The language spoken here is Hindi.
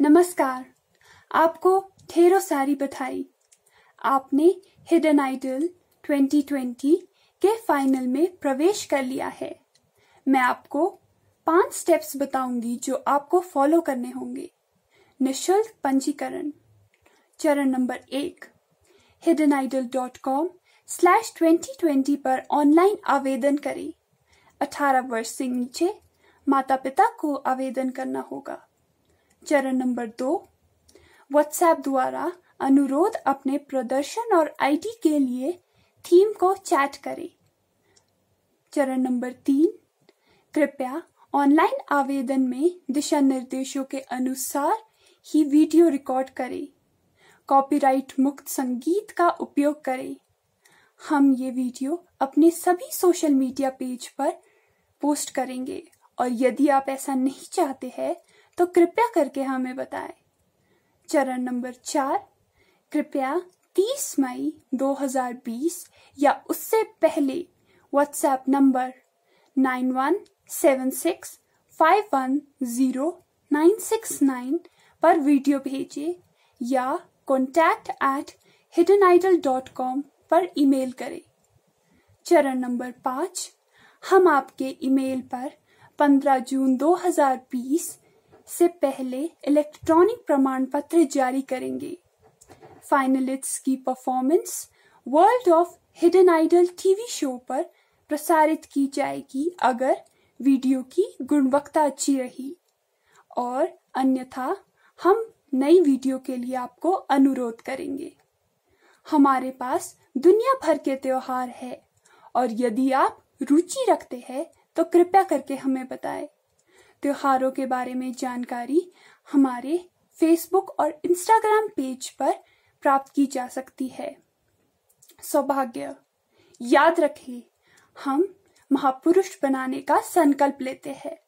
नमस्कार। आपको ढेरों सारी बधाई। आपने हिडन आइडल 2020 के फाइनल में प्रवेश कर लिया है। मैं आपको पाँच स्टेप्स बताऊँगी जो आपको फॉलो करने होंगे। निशुल्क पंजीकरण। चरण नंबर एक। Hidden Idol dot com slash twenty पर ऑनलाइन आवेदन करें। 18 वर्ष से नीचे माता पिता को आवेदन करना होगा। चरण नंबर दो व्हाट्सएप द्वारा अनुरोध अपने प्रदर्शन और आईडी के लिए थीम को चैट करें। चरण नंबर तीन, कृपया ऑनलाइन आवेदन में दिशा निर्देशों के अनुसार ही वीडियो रिकॉर्ड करें। कॉपीराइट मुक्त संगीत का उपयोग करें। हम ये वीडियो अपने सभी सोशल मीडिया पेज पर पोस्ट करेंगे और यदि आप ऐसा नहीं चाहते हैं तो कृपया करके हमें बताएँ। चरण नंबर चार, कृपया 30 मई 2020 या उससे पहले WhatsApp number nine one seven six five one zero nine six nine पर वीडियो भेजें या contact at Hidden Idol dot com पर ईमेल करें। चरण नंबर पाँच, हम आपके ईमेल पर 15 जून 2020 से पहले इलेक्ट्रॉनिक प्रमाण पत्र जारी करेंगे। फाइनलिस्ट्स की performance world of Hidden Idol TV show पर प्रसारित की जाएगी अगर वीडियो की गुणवत्ता अच्छी रही। और अन्यथा, हम नई वीडियो के लिए आपको अनुरोध करेंगे। हमारे पास दुनिया भर के त्योहार है और यदि आप रुचि रखते हैं तो कृपया करके हमें बताएँ। त्योहारों के बारे में जानकारी हमारे फेसबुक और इंस्टाग्राम पेज पर प्राप्त की जा सकती है। सौभाग्य। याद रखें, हम महापुरुष बनाने का संकल्प लेते हैं।